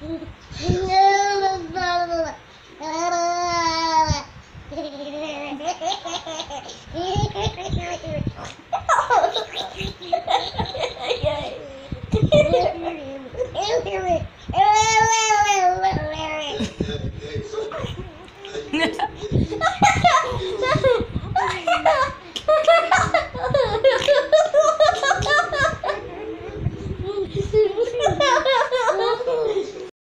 por, por